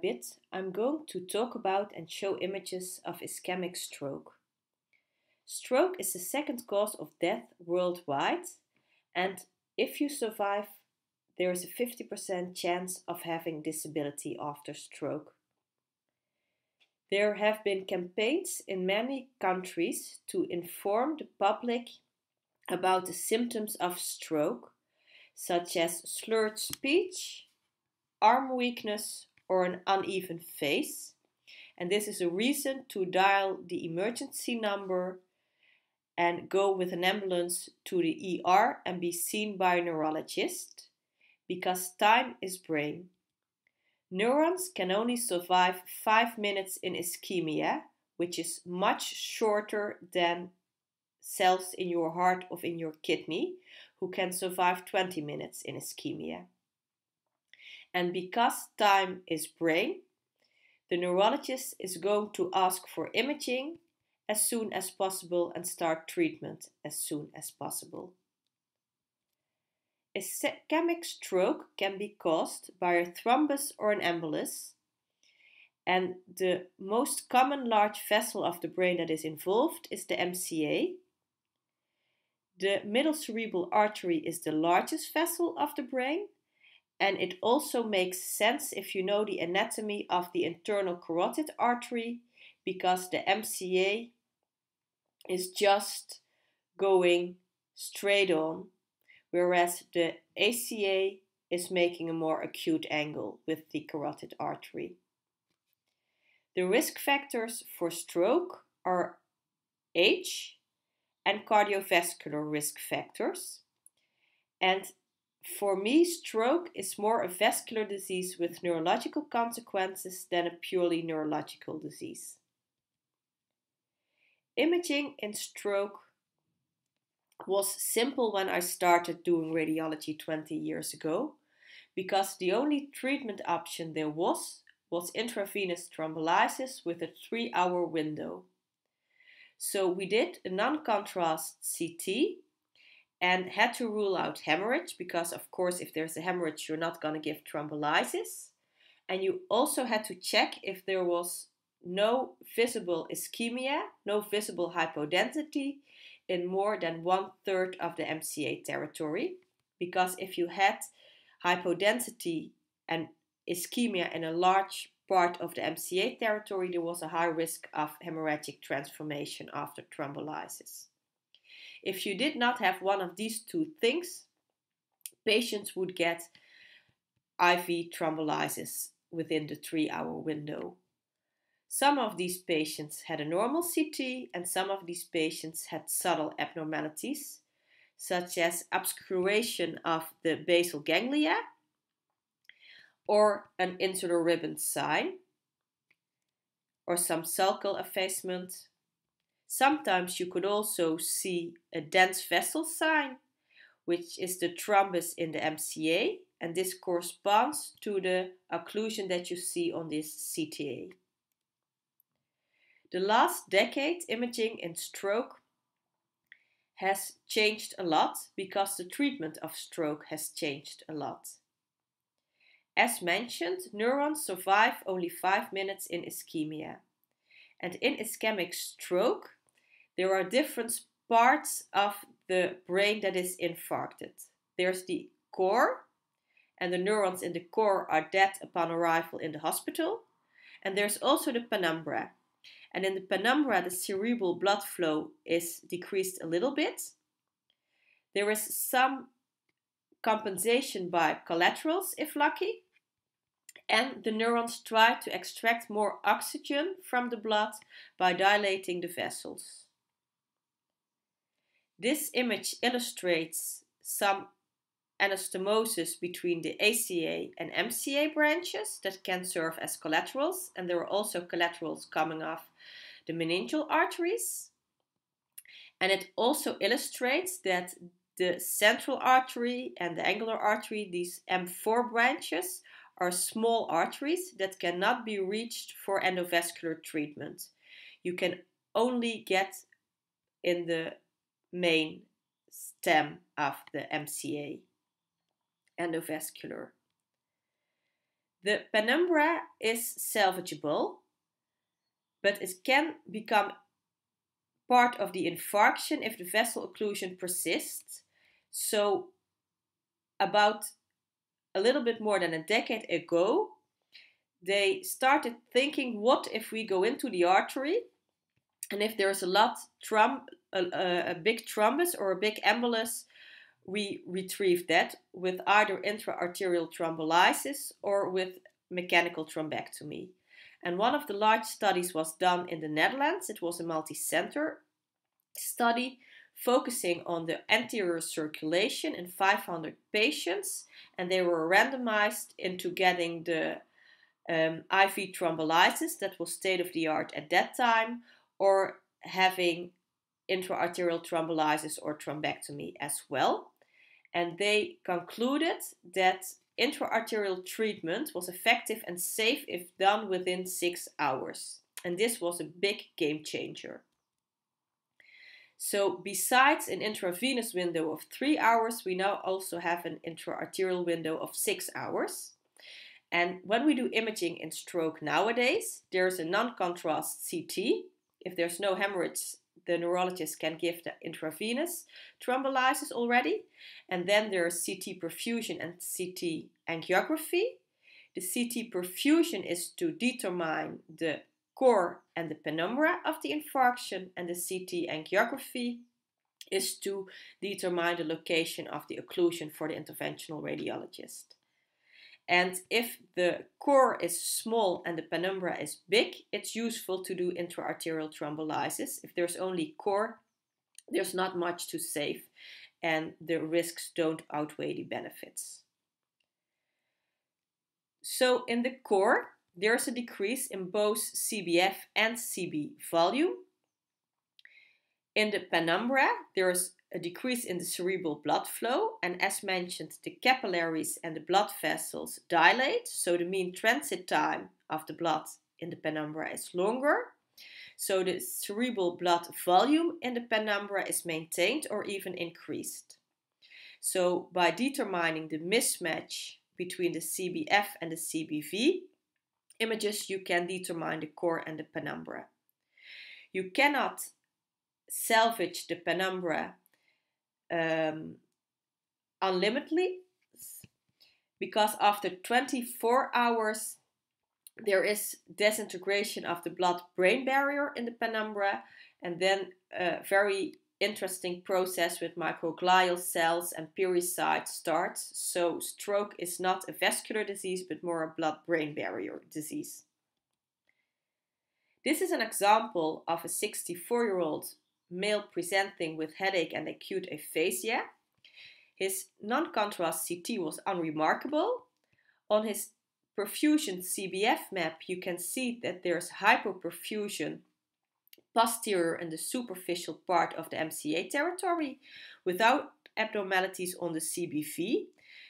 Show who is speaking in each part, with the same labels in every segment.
Speaker 1: bit, I'm going to talk about and show images of ischemic stroke. Stroke is the second cause of death worldwide, and if you survive, there is a 50% chance of having disability after stroke. There have been campaigns in many countries to inform the public about the symptoms of stroke, such as slurred speech, arm weakness, or an uneven face. And this is a reason to dial the emergency number and go with an ambulance to the ER and be seen by a neurologist because time is brain. Neurons can only survive 5 minutes in ischemia, which is much shorter than cells in your heart or in your kidney, who can survive 20 minutes in ischemia. And because time is brain, the neurologist is going to ask for imaging as soon as possible and start treatment as soon as possible. A ischemic stroke can be caused by a thrombus or an embolus, and the most common large vessel of the brain that is involved is the MCA. The middle cerebral artery is the largest vessel of the brain, and it also makes sense if you know the anatomy of the internal carotid artery because the MCA is just going straight on whereas the ACA is making a more acute angle with the carotid artery. The risk factors for stroke are age and cardiovascular risk factors. And for me, stroke is more a vascular disease with neurological consequences than a purely neurological disease. Imaging in stroke was simple when I started doing radiology 20 years ago because the only treatment option there was was intravenous thrombolysis with a three hour window. So we did a non contrast CT and had to rule out hemorrhage because, of course, if there's a hemorrhage, you're not going to give thrombolysis. And you also had to check if there was no visible ischemia, no visible hypodensity, in more than one third of the MCA territory. Because if you had hypodensity and ischemia in a large part of the MCA territory, there was a high risk of hemorrhagic transformation after thrombolysis. If you did not have one of these two things, patients would get IV thrombolysis within the three hour window. Some of these patients had a normal CT and some of these patients had subtle abnormalities, such as obscuration of the basal ganglia or an insular ribbon sign or some sulcal effacement. Sometimes you could also see a dense vessel sign, which is the thrombus in the MCA, and this corresponds to the occlusion that you see on this CTA. The last decade, imaging in stroke has changed a lot because the treatment of stroke has changed a lot. As mentioned, neurons survive only 5 minutes in ischemia. And in ischemic stroke, there are different parts of the brain that is infarcted. There's the core, and the neurons in the core are dead upon arrival in the hospital. And there's also the penumbra, and in the penumbra, the cerebral blood flow is decreased a little bit. There is some compensation by collaterals, if lucky. And the neurons try to extract more oxygen from the blood by dilating the vessels. This image illustrates some anastomosis between the ACA and MCA branches that can serve as collaterals, and there are also collaterals coming off the meningeal arteries. And it also illustrates that the central artery and the angular artery, these M4 branches, are small arteries that cannot be reached for endovascular treatment. You can only get in the main stem of the MCA endovascular. The penumbra is salvageable, but it can become part of the infarction if the vessel occlusion persists. So, about a little bit more than a decade ago, they started thinking what if we go into the artery and if there's a lot trum a, a, big thrombus or a big embolus we retrieve that with either intra-arterial thrombolysis or with mechanical thrombectomy. And one of the large studies was done in the Netherlands. It was a multi-center study focusing on the anterior circulation in 500 patients, and they were randomized into getting the um, IV thrombolysis that was state of the art at that time, or having intra-arterial thrombolysis or thrombectomy as well. And they concluded that intra-arterial treatment was effective and safe if done within six hours. And this was a big game changer. So, besides an intravenous window of three hours, we now also have an intra-arterial window of six hours. And when we do imaging in stroke nowadays, there's a non contrast CT. If there's no hemorrhage, the neurologist can give the intravenous thrombolysis already. And then there's CT perfusion and CT angiography. The CT perfusion is to determine the core and the penumbra of the infarction, and the CT angiography is to determine the location of the occlusion for the interventional radiologist. And if the core is small and the penumbra is big, it's useful to do intraarterial thrombolysis. If there's only core, there's not much to save and the risks don't outweigh the benefits. So in the core, there's a decrease in both CBF and CB volume. In the penumbra, there's a decrease in the cerebral blood flow, and as mentioned, the capillaries and the blood vessels dilate, so the mean transit time of the blood in the penumbra is longer. So the cerebral blood volume in the penumbra is maintained or even increased. So by determining the mismatch between the CBF and the CBV images, you can determine the core and the penumbra. You cannot salvage the penumbra um, unlimitedly because after 24 hours there is disintegration of the blood brain barrier in the penumbra and then a very interesting process with microglial cells and pericytes starts. So stroke is not a vascular disease but more a blood brain barrier disease. This is an example of a 64 year old male presenting with headache and acute aphasia. His non contrast CT was unremarkable. On his perfusion CBF map, you can see that there's hypoperfusion posterior in the superficial part of the MCA territory without abnormalities on the CBV.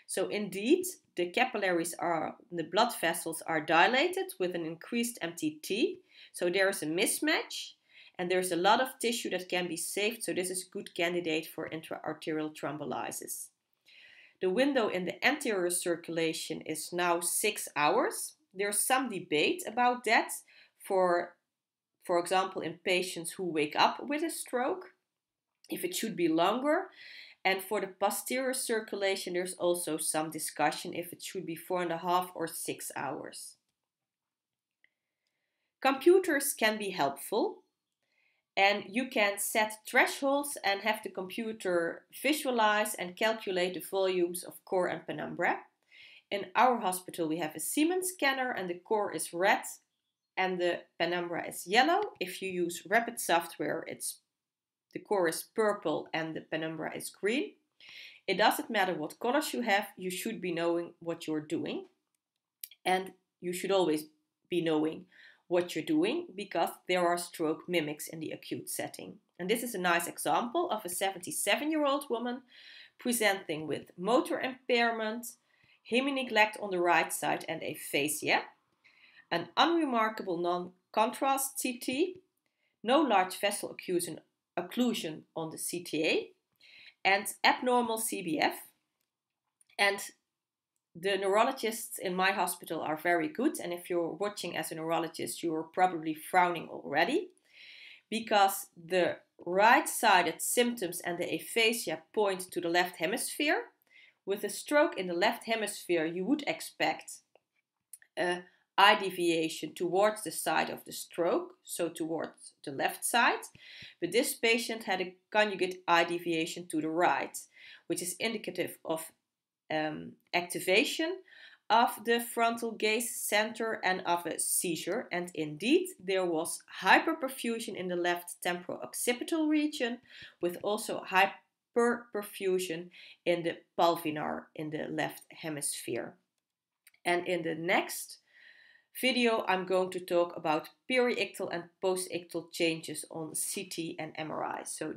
Speaker 1: So, indeed, the capillaries are, the blood vessels are dilated with an increased MTT. So, there is a mismatch and there's a lot of tissue that can be saved, so this is a good candidate for intra-arterial thrombolysis. The window in the anterior circulation is now six hours. There's some debate about that for, for example, in patients who wake up with a stroke, if it should be longer. And for the posterior circulation, there's also some discussion if it should be four and a half or six hours. Computers can be helpful and you can set thresholds and have the computer visualize and calculate the volumes of core and penumbra. In our hospital, we have a Siemens scanner, and the core is red and the penumbra is yellow. If you use Rapid software, it's the core is purple and the penumbra is green. It doesn't matter what colors you have, you should be knowing what you're doing. And you should always be knowing what you're doing because there are stroke mimics in the acute setting. And this is a nice example of a 77 year old woman presenting with motor impairment, hemi-neglect on the right side, and aphasia, an unremarkable non contrast CT, no large vessel occlusion, occlusion on the CTA, and abnormal CBF. And the neurologists in my hospital are very good, and if you're watching as a neurologist, you're probably frowning already because the right sided symptoms and the aphasia point to the left hemisphere. With a stroke in the left hemisphere, you would expect a eye deviation towards the side of the stroke, so towards the left side. But this patient had a conjugate eye deviation to the right, which is indicative of um, activation of the frontal gaze center and of a seizure. And indeed, there was hyperperfusion in the left temporal occipital region, with also hyperperfusion in the pulvinar in the left hemisphere. And in the next video, I'm going to talk about periictal and postictal changes on CT and MRI. So